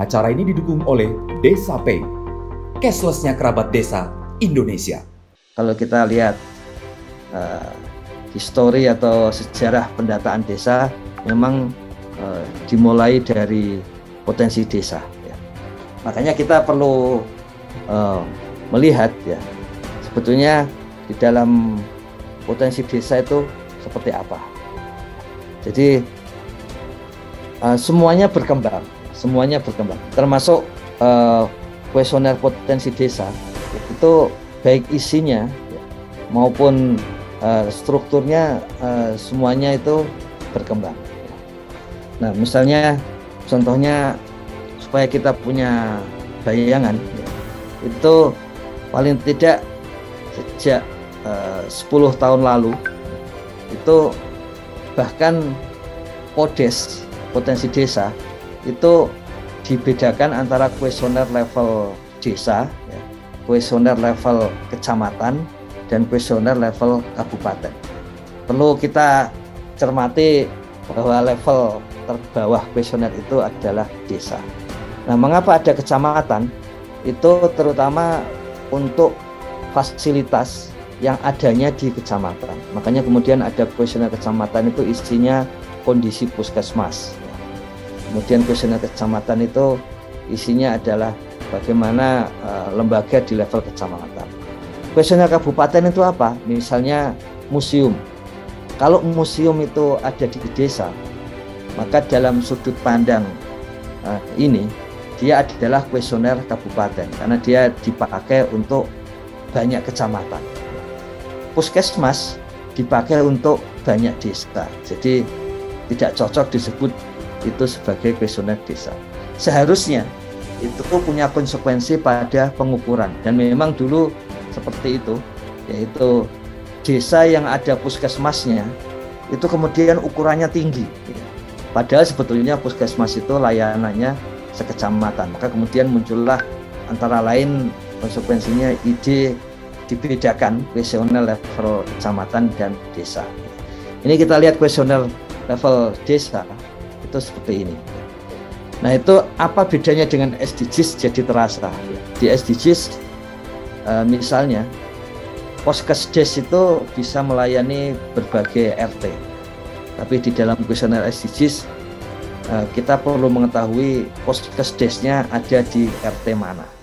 Acara ini didukung oleh Desa Pay, cashlessnya kerabat desa Indonesia. Kalau kita lihat uh, histori atau sejarah pendataan desa, memang uh, dimulai dari potensi desa. Ya. Makanya kita perlu uh, melihat ya, sebetulnya di dalam potensi desa itu seperti apa. Jadi uh, semuanya berkembang semuanya berkembang termasuk uh, kuesioner potensi desa itu baik isinya maupun uh, strukturnya uh, semuanya itu berkembang. Nah, misalnya contohnya supaya kita punya bayangan ya, itu paling tidak sejak uh, 10 tahun lalu itu bahkan podes potensi desa itu dibedakan antara kuesioner level desa, ya, kuesioner level kecamatan, dan kuesioner level kabupaten. Perlu kita cermati bahwa level terbawah kuesioner itu adalah desa. Nah, mengapa ada kecamatan? Itu terutama untuk fasilitas yang adanya di kecamatan. Makanya kemudian ada kuesioner kecamatan itu isinya kondisi puskesmas Kemudian kuesioner kecamatan itu isinya adalah bagaimana uh, lembaga di level kecamatan. Kuesioner kabupaten itu apa? Misalnya museum. Kalau museum itu ada di desa, maka dalam sudut pandang uh, ini dia adalah kuesioner kabupaten karena dia dipakai untuk banyak kecamatan. Puskesmas dipakai untuk banyak desa. Jadi tidak cocok disebut itu sebagai kuesioner desa. Seharusnya itu punya konsekuensi pada pengukuran. Dan memang dulu seperti itu yaitu desa yang ada puskesmasnya itu kemudian ukurannya tinggi. Padahal sebetulnya puskesmas itu layanannya sekecamatan. Maka kemudian muncullah antara lain konsekuensinya ide dibedakan kuesioner level kecamatan dan desa. Ini kita lihat kuesioner level desa itu seperti ini. Nah itu apa bedanya dengan SDGs jadi terasa? Di SDGs uh, misalnya Poskesdes itu bisa melayani berbagai RT. Tapi di dalam kuesioner SDGs uh, kita perlu mengetahui Poskesdesnya ada di RT mana.